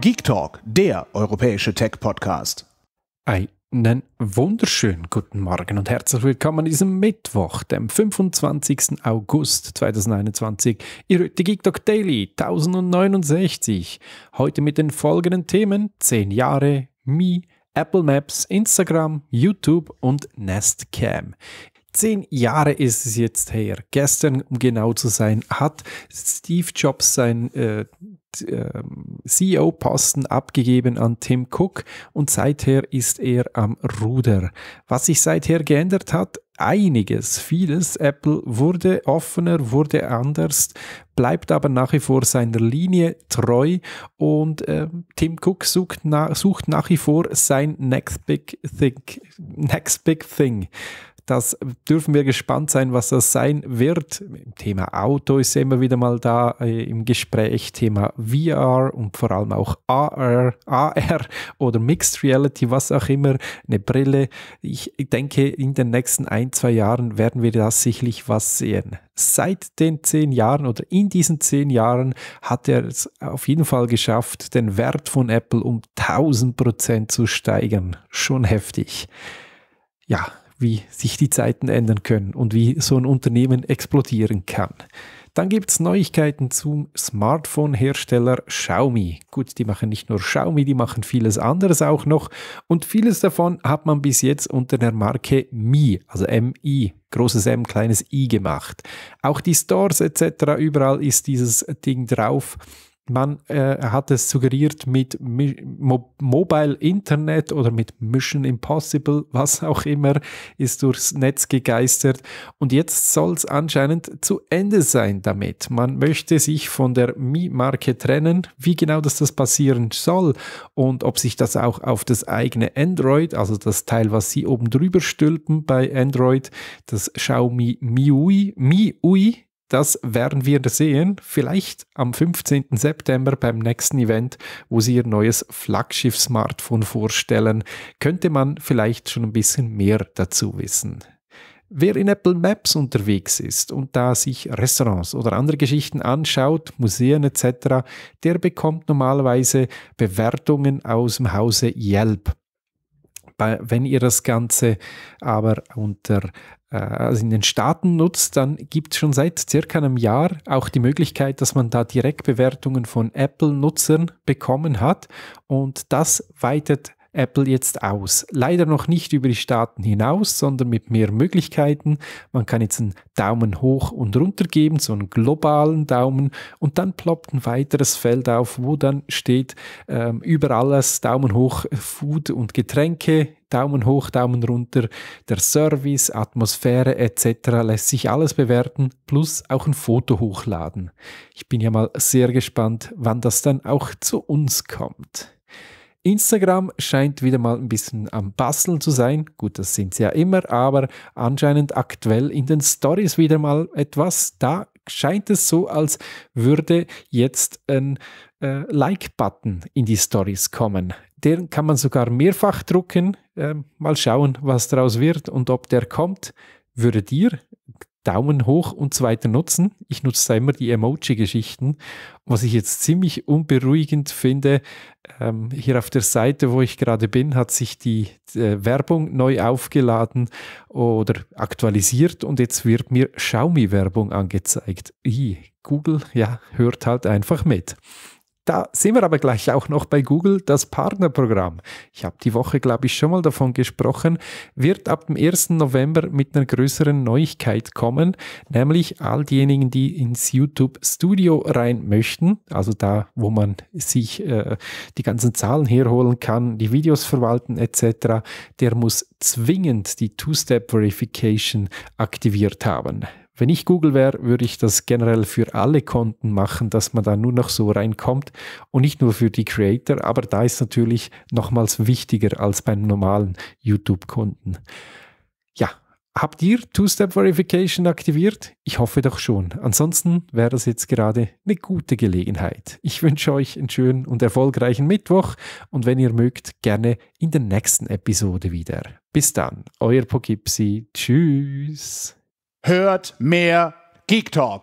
Geek Talk, der europäische Tech-Podcast. Einen wunderschönen guten Morgen und herzlich willkommen an diesem Mittwoch, dem 25. August 2021. Ihr hört die Geek Talk Daily 1069. Heute mit den folgenden Themen: 10 Jahre, Me, Apple Maps, Instagram, YouTube und Nest Cam. Zehn Jahre ist es jetzt her. Gestern, um genau zu sein, hat Steve Jobs sein äh, ähm, CEO-Posten abgegeben an Tim Cook und seither ist er am Ruder. Was sich seither geändert hat, einiges, vieles. Apple wurde offener, wurde anders, bleibt aber nach wie vor seiner Linie treu und äh, Tim Cook sucht, na, sucht nach wie vor sein Next Big Thing. Next Big Thing. Das dürfen wir gespannt sein, was das sein wird. Thema Auto ist immer wieder mal da äh, im Gespräch. Thema VR und vor allem auch AR, AR oder Mixed Reality, was auch immer, eine Brille. Ich denke, in den nächsten ein, zwei Jahren werden wir da sicherlich was sehen. Seit den zehn Jahren oder in diesen zehn Jahren hat er es auf jeden Fall geschafft, den Wert von Apple um 1000 Prozent zu steigern. Schon heftig. Ja, wie sich die Zeiten ändern können und wie so ein Unternehmen explodieren kann. Dann gibt es Neuigkeiten zum Smartphone-Hersteller Xiaomi. Gut, die machen nicht nur Xiaomi, die machen vieles anderes auch noch. Und vieles davon hat man bis jetzt unter der Marke Mi, also MI, großes M, kleines I gemacht. Auch die Stores etc., überall ist dieses Ding drauf. Man äh, hat es suggeriert mit Mo Mobile Internet oder mit Mission Impossible, was auch immer, ist durchs Netz gegeistert. Und jetzt soll es anscheinend zu Ende sein damit. Man möchte sich von der Mi-Marke trennen. Wie genau das, das passieren soll und ob sich das auch auf das eigene Android, also das Teil, was Sie oben drüber stülpen bei Android, das Xiaomi MIUI, MIUI das werden wir sehen, vielleicht am 15. September beim nächsten Event, wo sie ihr neues Flaggschiff-Smartphone vorstellen, könnte man vielleicht schon ein bisschen mehr dazu wissen. Wer in Apple Maps unterwegs ist und da sich Restaurants oder andere Geschichten anschaut, Museen etc., der bekommt normalerweise Bewertungen aus dem Hause Yelp. Wenn ihr das Ganze aber unter also in den Staaten nutzt, dann gibt es schon seit circa einem Jahr auch die Möglichkeit, dass man da Direktbewertungen von Apple-Nutzern bekommen hat. Und das weitet Apple jetzt aus. Leider noch nicht über die Staaten hinaus, sondern mit mehr Möglichkeiten. Man kann jetzt einen Daumen hoch und runter geben, so einen globalen Daumen und dann ploppt ein weiteres Feld auf, wo dann steht ähm, über alles Daumen hoch Food und Getränke, Daumen hoch, Daumen runter, der Service, Atmosphäre etc. lässt sich alles bewerten, plus auch ein Foto hochladen. Ich bin ja mal sehr gespannt, wann das dann auch zu uns kommt. Instagram scheint wieder mal ein bisschen am Basteln zu sein. Gut, das sind sie ja immer, aber anscheinend aktuell in den Stories wieder mal etwas. Da scheint es so, als würde jetzt ein äh, Like-Button in die Stories kommen. Den kann man sogar mehrfach drucken. Äh, mal schauen, was daraus wird und ob der kommt. Würde dir Daumen hoch und so weiter nutzen. Ich nutze da immer die Emoji-Geschichten. Was ich jetzt ziemlich unberuhigend finde, ähm, hier auf der Seite, wo ich gerade bin, hat sich die äh, Werbung neu aufgeladen oder aktualisiert und jetzt wird mir Xiaomi-Werbung angezeigt. I, Google, ja, hört halt einfach mit. Da sind wir aber gleich auch noch bei Google, das Partnerprogramm. Ich habe die Woche, glaube ich, schon mal davon gesprochen, wird ab dem 1. November mit einer größeren Neuigkeit kommen, nämlich all diejenigen, die ins YouTube Studio rein möchten, also da, wo man sich äh, die ganzen Zahlen herholen kann, die Videos verwalten etc., der muss zwingend die Two-Step-Verification aktiviert haben. Wenn ich Google wäre, würde ich das generell für alle Konten machen, dass man da nur noch so reinkommt und nicht nur für die Creator, aber da ist natürlich nochmals wichtiger als beim normalen YouTube-Konten. Ja, habt ihr Two-Step-Verification aktiviert? Ich hoffe doch schon. Ansonsten wäre das jetzt gerade eine gute Gelegenheit. Ich wünsche euch einen schönen und erfolgreichen Mittwoch und wenn ihr mögt, gerne in der nächsten Episode wieder. Bis dann, euer Pokipsi. Tschüss. Hört mehr Geek Talk.